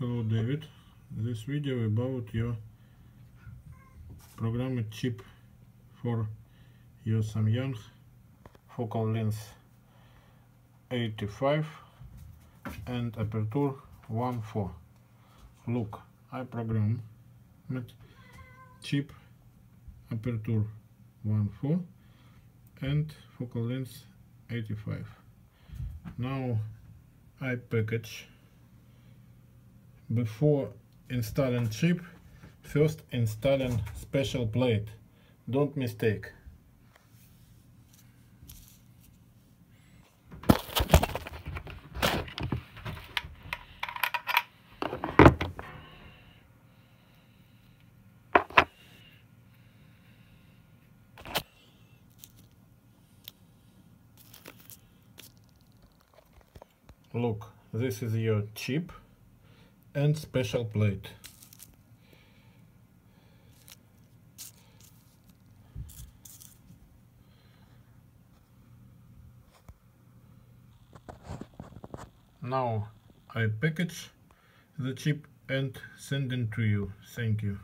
Hello David, this video about your programmed chip for your Samyang focal length 85 and aperture 1.4 look I programmed chip aperture 1.4 and focal length 85 now I package before installing chip first installing special plate don't mistake. Look this is your chip and special plate. Now I package the chip and send it to you. Thank you.